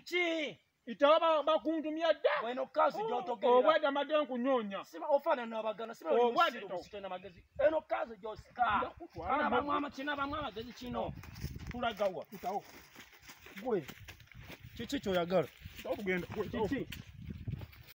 kuki itaba bakuntumya dda. Bweno kazi oh, gyotogerera. obwadde amadde nkunyonya. Sima ofaanana abagana sima Oh, oli bwati musiru magezi eno kazi gyosika. Ndakutwala kinabamu mu- ama- kinabamu amagezi kino? Tulagawa gwe. Kiki kyoyagala? Tokugenda kiki?